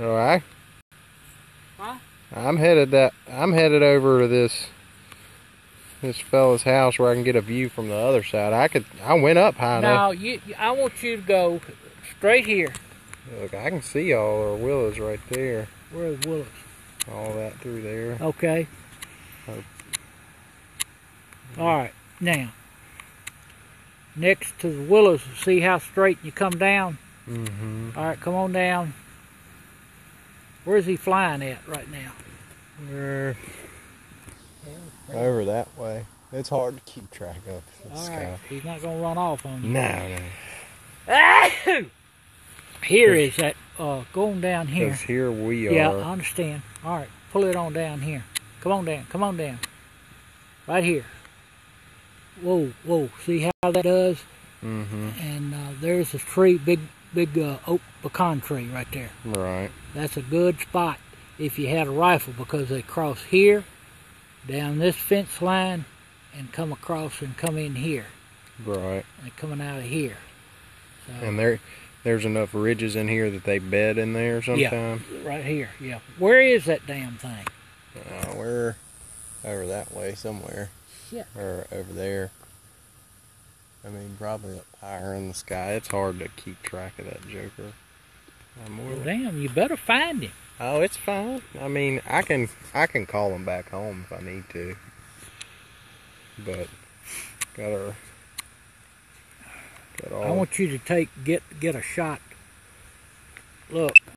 All right. Huh? I'm headed that I'm headed over to this this fella's house where I can get a view from the other side. I could I went up high enough. Now, you, I want you to go straight here. Look, I can see all our willows right there. Where's Willis? All that through there. Okay. Oh. All right. Now, next to the willows, see how straight you come down? Mm-hmm. All right, come on down. Where's he flying at right now? We're over that way. It's hard to keep track of All right, he's not gonna run off on you. No, no. Here is that uh, going down here. Because here we are. Yeah. I understand. All right, pull it on down here. Come on down. Come on down. Right here. Whoa, whoa. See how that does? Mm-hmm. And uh, there's a tree, big, big uh, oak pecan tree right there. Right. That's a good spot if you had a rifle because they cross here, down this fence line, and come across and come in here. Right. They're coming out of here. So, And there there's enough ridges in here that they bed in there sometime. right here, yeah. Where is that damn thing? Uh, we're over that way somewhere. Yeah. Or over there. I mean, probably up higher in the sky. It's hard to keep track of that joker. I'm Well, damn, you better find him. Oh, it's fine. I mean, I can I can call him back home if I need to. But gotta got all I want you to take get get a shot. Look,